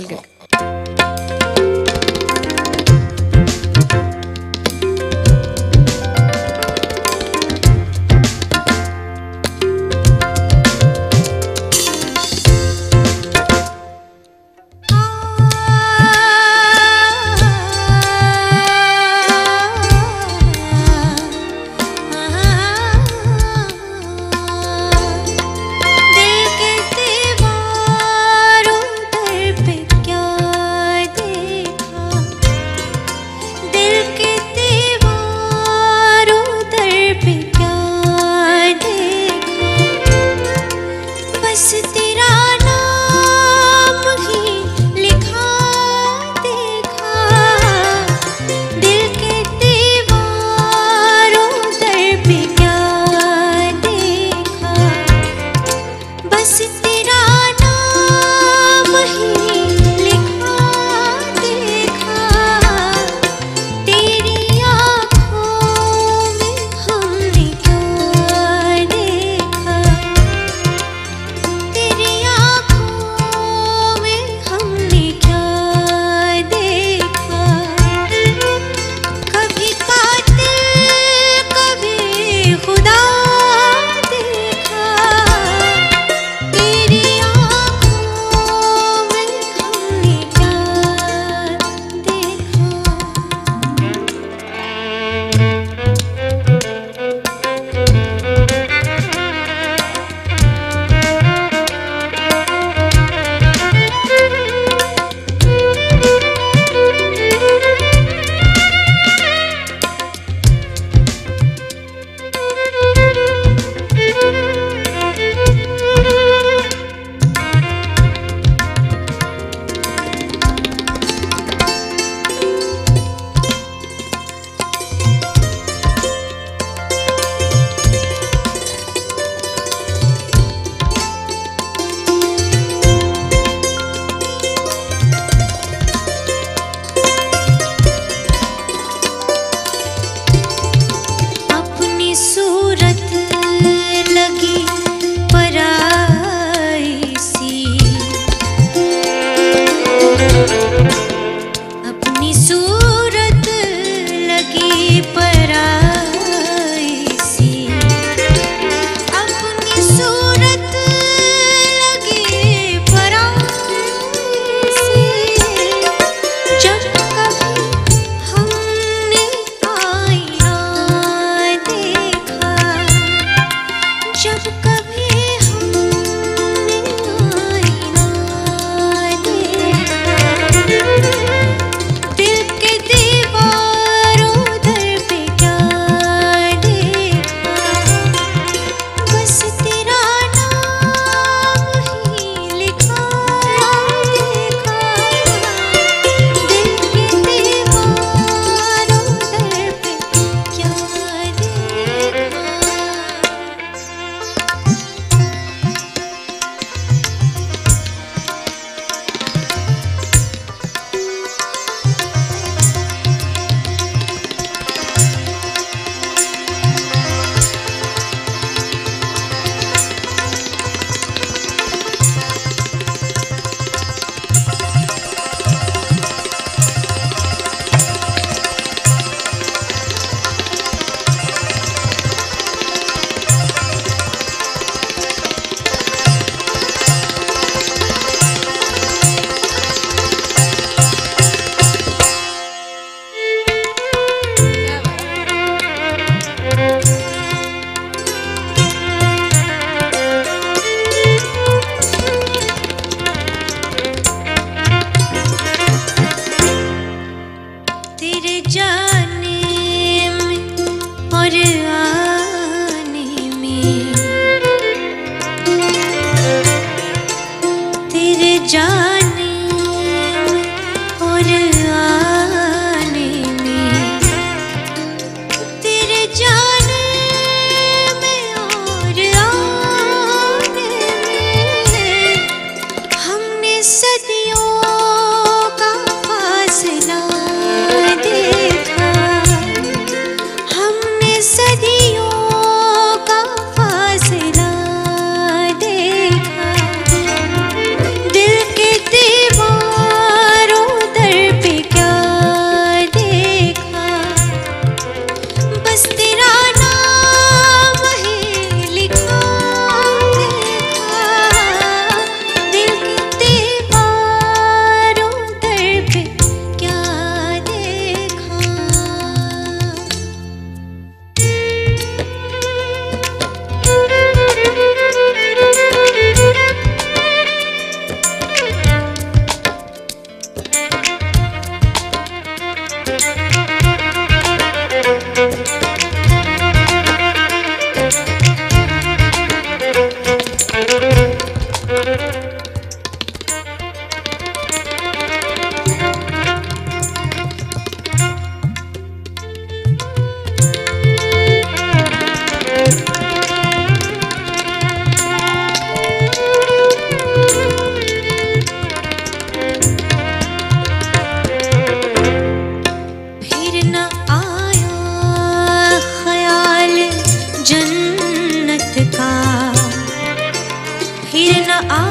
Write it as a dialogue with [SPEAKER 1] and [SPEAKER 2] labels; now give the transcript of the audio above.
[SPEAKER 1] mill I Sana